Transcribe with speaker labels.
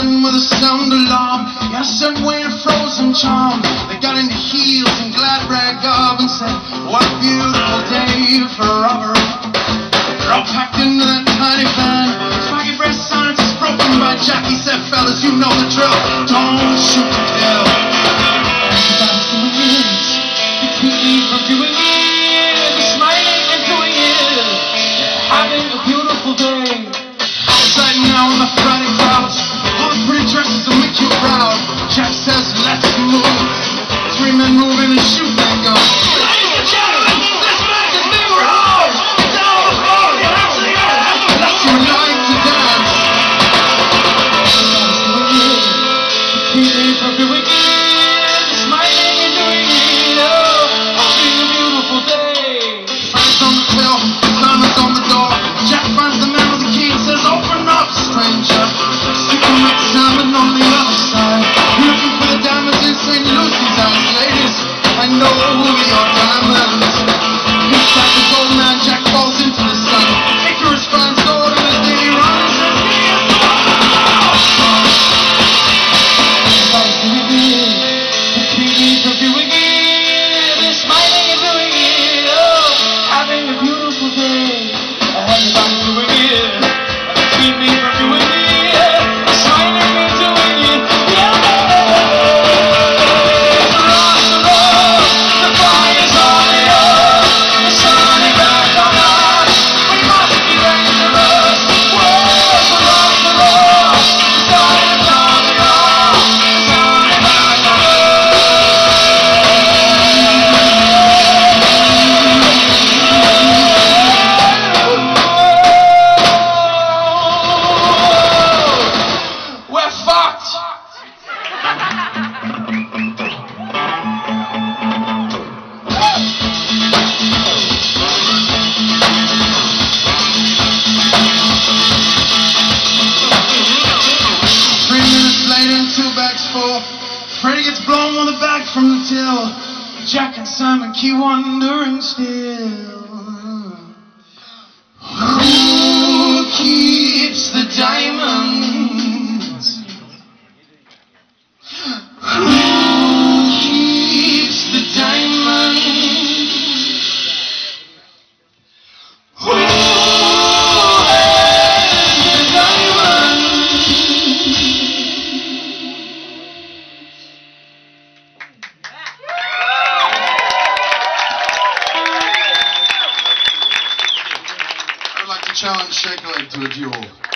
Speaker 1: screaming with a sound alarm. Yes, I'm wearing frozen charm. They got into heels and glad rag garb and said, What a beautiful day for rubber. They're all packed into that tiny van. Swaggy breast silence is broken by Jackie said, Fellas, you know the drill. Don't shoot the. Freddy gets blown on the back from the tail. Jack and Simon keep wondering still. challenge Sheikh to a duel.